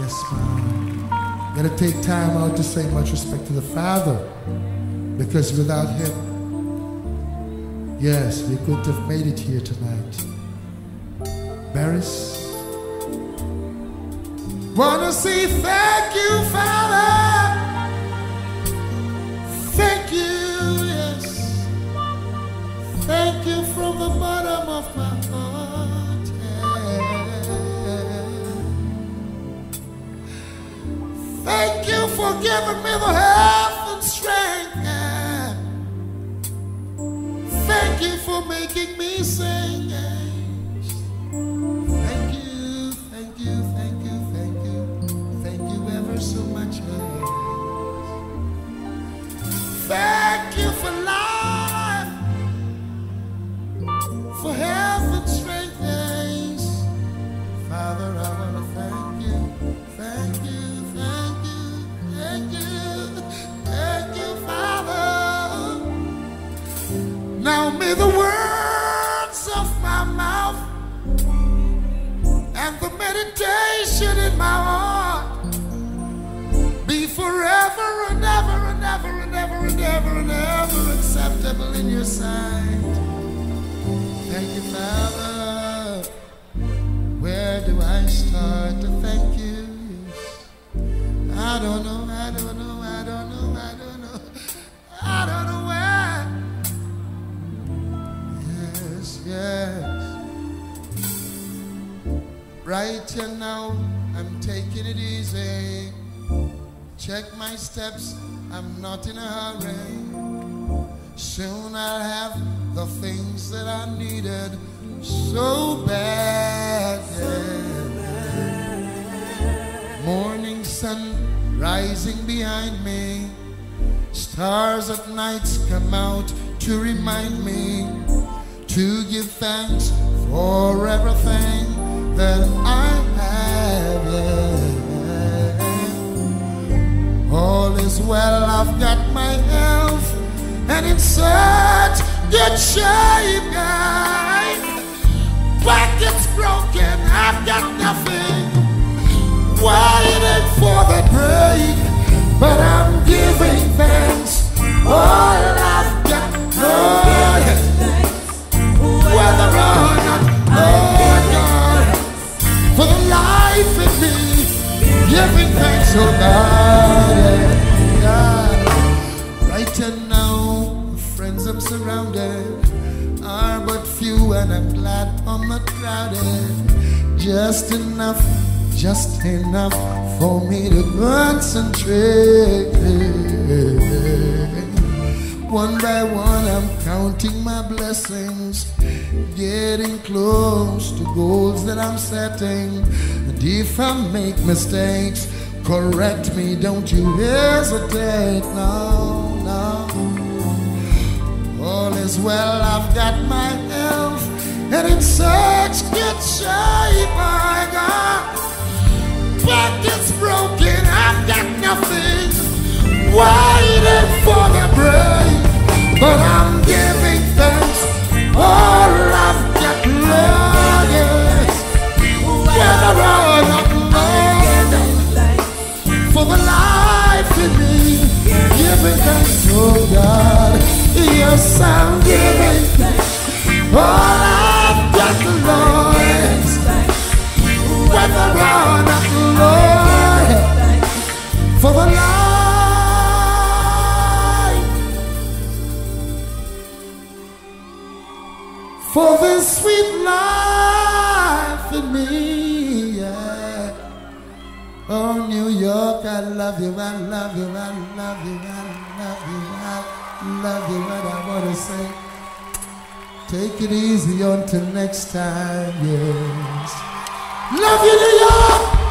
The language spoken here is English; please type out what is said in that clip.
Yes, ma'am. Gotta take time out to say much respect to the Father. Because without him, yes, we couldn't have made it here tonight. Beres. Wanna say thank you, Father. Now may the words of my mouth and the meditation in my heart be forever and ever and ever and ever and ever and ever acceptable in your sight. Thank you, Father. Where do I start to thank you? I don't know, Right here now, I'm taking it easy. Check my steps, I'm not in a hurry. Soon I'll have the things that I needed so bad. Morning sun rising behind me. Stars at nights come out to remind me to give thanks for everything that I have. yeah. All is well, I've got my health and in such good shape, guys. Pockets broken, I've got giving thanks, oh God, God. Right and now, friends I'm surrounded are but few, and I'm glad I'm not crowded. Just enough, just enough for me to concentrate. One by one, I'm counting my blessings, getting close to goals that I'm setting. If I make mistakes, correct me, don't you hesitate. No, no. All is well, I've got my health, and in such good shape, I got. Pockets broken, I've got nothing. Waiting for the break, but I'm giving giving thanks, oh God. Yes, I'm giving thanks. All I've got, Lord, whether or I love you, I love you, I love you, I love you, I love you, what I want to say. Take it easy until next time, yes. Love you, New